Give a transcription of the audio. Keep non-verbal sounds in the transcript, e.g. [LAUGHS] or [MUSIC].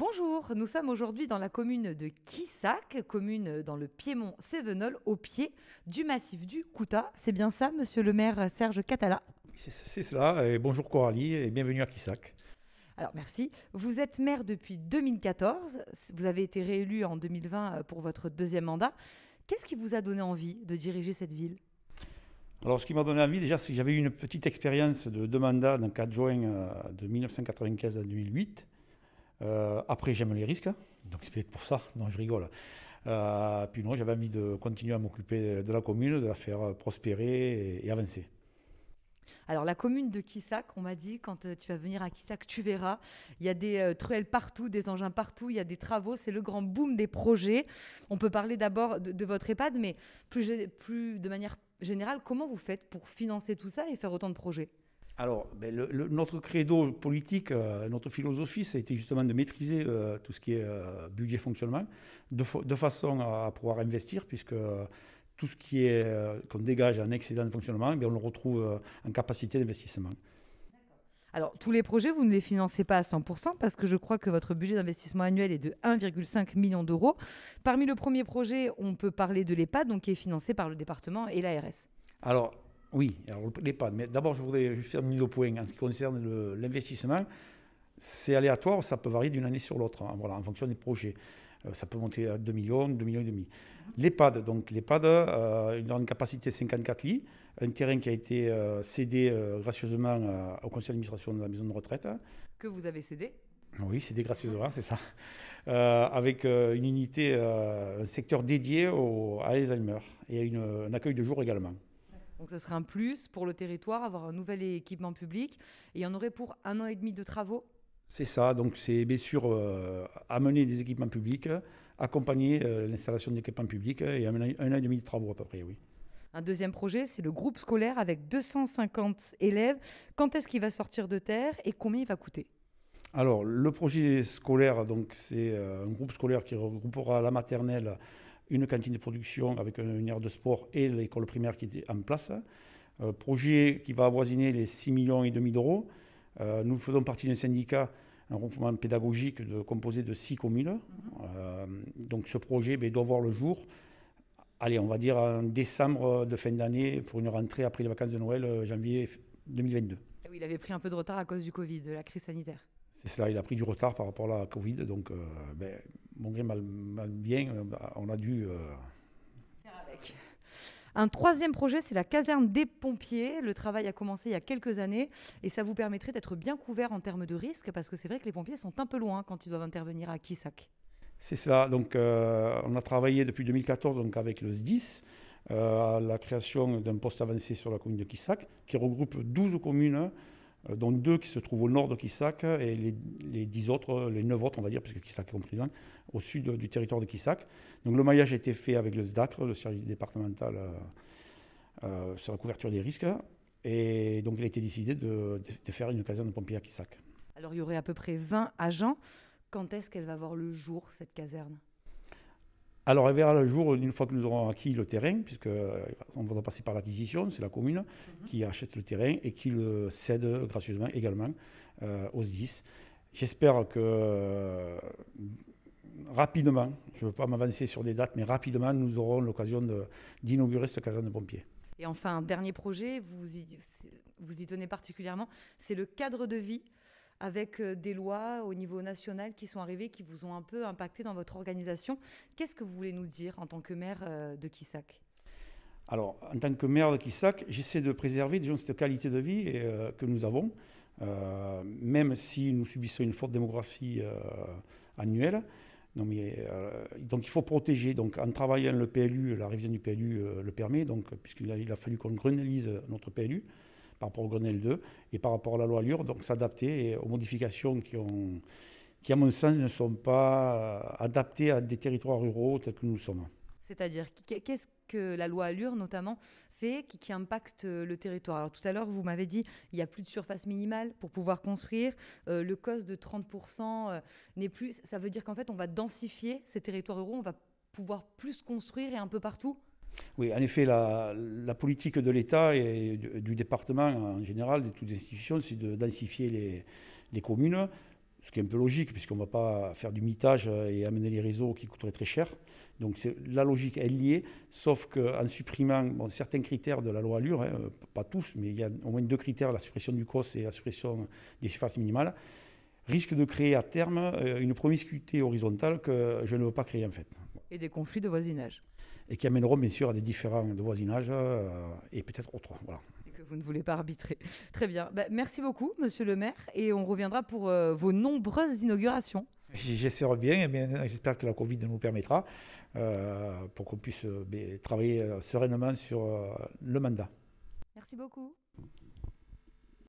Bonjour, nous sommes aujourd'hui dans la commune de Quissac, commune dans le Piémont Cévenol, au pied du massif du Couta. C'est bien ça, monsieur le maire Serge Catala? C'est cela, et bonjour Coralie et bienvenue à Quissac. Alors merci. Vous êtes maire depuis 2014, vous avez été réélu en 2020 pour votre deuxième mandat. Qu'est-ce qui vous a donné envie de diriger cette ville? Alors, ce qui m'a donné envie, déjà, c'est que j'avais eu une petite expérience de deux mandats dans 4 juin de 1995 à 2008. Euh, après, j'aime les risques, donc c'est peut-être pour ça, non, je rigole. Euh, puis non, j'avais envie de continuer à m'occuper de la commune, de la faire prospérer et, avancer. Alors la commune de Quissac, on m'a dit, quand euh, tu vas venir à Quissac, tu verras, il y a des truelles partout, des engins partout, il y a des travaux, c'est le grand boom des projets. On peut parler d'abord de, votre EHPAD, mais plus de manière générale, comment vous faites pour financer tout ça et faire autant de projets? Alors, ben, notre credo politique, euh, notre philosophie, ça a été justement de maîtriser euh, tout ce qui est euh, budget fonctionnement, de, façon à, pouvoir investir, puisque tout ce qui est qu'on dégage en excédent de fonctionnement, ben, on le retrouve en capacité d'investissement. Alors, tous les projets, vous ne les financez pas à 100% parce que je crois que votre budget d'investissement annuel est de 1,5 million d'euros. Parmi le premier projet, on peut parler de l'EHPAD, donc qui est financé par le département et l'ARS. Alors, oui, alors l'EHPAD. Mais d'abord, je voudrais juste faire une mise au point en ce qui concerne l'investissement. C'est aléatoire, ça peut varier d'une année sur l'autre, hein, voilà, en fonction des projets. Euh, ça peut monter à 2 millions, 2 millions et demi. L'EHPAD, donc l'EHPAD, euh, il a une capacité de 54 lits, un terrain qui a été euh, cédé gracieusement au conseil d'administration de la maison de retraite. Que vous avez cédé Oui, cédé gracieusement, c'est ça. avec une unité, un secteur dédié au, à Alzheimer et une, un accueil de jour également. Donc ce serait un plus pour le territoire, avoir un nouvel équipement public. Et il y en aurait pour un an et demi de travaux C'est ça, donc c'est bien sûr euh, amener des équipements publics, accompagner euh, l'installation d'équipements publics et un, an et demi de travaux à peu près, oui. Un deuxième projet, c'est le groupe scolaire avec 250 élèves. Quand est-ce qu'il va sortir de terre et combien il va coûter? Alors, le projet scolaire, donc c'est euh, un groupe scolaire qui regroupera la maternelle, une cantine de production avec une aire de sport et l'école primaire qui était en place. Euh, projet qui va avoisiner les 6 millions et demi d'euros. Euh, nous faisons partie d'un syndicat, un groupement pédagogique de, composé de six communes. Euh, donc ce projet ben, doit voir le jour, allez, on va dire en décembre de fin d'année pour une rentrée après les vacances de Noël, janvier 2022. Oui, il avait pris un peu de retard à cause du Covid, de la crise sanitaire. C'est cela, il a pris du retard par rapport à la Covid, donc ben, bon gré, mal, bien, euh, on a dû euh, faire avec. Un troisième projet, c'est la caserne des pompiers. Le travail a commencé il y a quelques années et ça vous permettrait d'être bien couvert en termes de risques parce que c'est vrai que les pompiers sont un peu loin quand ils doivent intervenir à Quissac. C'est cela. Donc, euh, on a travaillé depuis 2014 donc, avec le SDIS à la création d'un poste avancé sur la commune de Quissac qui regroupe 12 communes dont deux qui se trouvent au nord de Quissac et les, dix autres, les neuf autres, on va dire, parce que est compris dedans, au sud du territoire de Quissac. Donc le maillage a été fait avec le SDACRE, le service départemental euh, euh, sur la couverture des risques, et donc il a été décidé de, de faire une caserne de pompiers à Quissac. Alors il y aurait à peu près 20 agents. Quand est-ce qu'elle va voir le jour, cette caserne? Alors, elle verra le jour une fois que nous aurons acquis le terrain, puisqu'on euh, va passer par l'acquisition, c'est la commune mhm. qui achète le terrain et qui le cède gracieusement également euh, aux SDIS. J'espère que euh, rapidement, je ne veux pas m'avancer sur des dates, mais rapidement, nous aurons l'occasion d'inaugurer cette caserne de pompiers. Et enfin, un dernier projet, vous y, vous y tenez particulièrement, c'est le cadre de vie avec euh, des lois au niveau national qui sont arrivées, qui vous ont un peu impacté dans votre organisation. Qu'est-ce que vous voulez nous dire en tant que maire euh, de Quissac? Alors, en tant que maire de Quissac, j'essaie de préserver disons, cette qualité de vie euh, que nous avons, même si nous subissons une forte démographie annuelle. Donc il faut protéger. Donc en travaillant le PLU, la révision du PLU le permet, donc puisqu'il a, il a fallu qu'on grenelise notre PLU par rapport au Grenelle 2 et par rapport à la loi Allure, donc s'adapter aux modifications qui, ont, qui, à mon sens, ne sont pas euh, adaptées à des territoires ruraux tels que nous sommes. C'est-à-dire, qu'est-ce que la loi Allure, notamment, fait qui, impacte euh, le territoire? Alors, tout à l'heure, vous m'avez dit il n'y a plus de surface minimale pour pouvoir construire. Euh, le cost de 30% n'est plus. Ça veut dire qu'en fait, on va densifier ces territoires ruraux, on va pouvoir plus construire et un peu partout? Oui, en effet, la, politique de l'État et du, département en général, de toutes les institutions, c'est de densifier les, communes. ce qui est un peu logique, puisqu'on ne va pas faire du mitage et amener les réseaux qui coûteraient très cher. Donc la logique est liée, sauf qu'en supprimant certains critères de la loi Allure, hein, pas tous, mais il y a au moins deux critères, la suppression du COS et la suppression des surfaces minimales, risque de créer à terme euh, une promiscuité horizontale que je ne veux pas créer en fait. Et des conflits de voisinage. Et qui amèneront bien sûr à des différends de voisinage euh, et peut-être autres. Voilà vous ne voulez pas arbitrer. [LAUGHS] Très bien. Bah, merci beaucoup, monsieur le maire, et on reviendra pour euh, vos nombreuses inaugurations. J'espère bien, bien j'espère que la Covid nous permettra euh, pour qu'on puisse euh, travailler sereinement sur le mandat. Merci beaucoup.